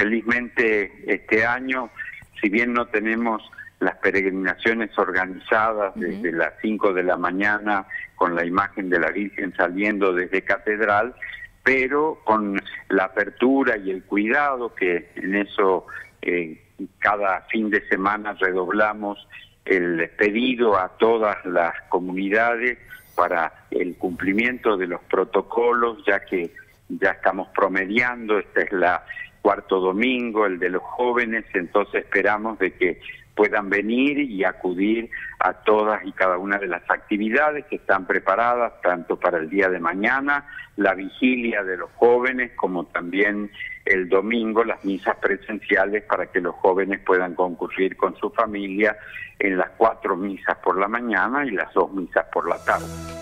Felizmente este año, si bien no tenemos las peregrinaciones organizadas desde las 5 de la mañana con la imagen de la Virgen saliendo desde Catedral, pero con la apertura y el cuidado que en eso eh, cada fin de semana redoblamos el pedido a todas las comunidades para el cumplimiento de los protocolos, ya que ya estamos promediando, esta es la cuarto domingo, el de los jóvenes, entonces esperamos de que puedan venir y acudir a todas y cada una de las actividades que están preparadas, tanto para el día de mañana, la vigilia de los jóvenes, como también el domingo, las misas presenciales para que los jóvenes puedan concurrir con su familia en las cuatro misas por la mañana y las dos misas por la tarde.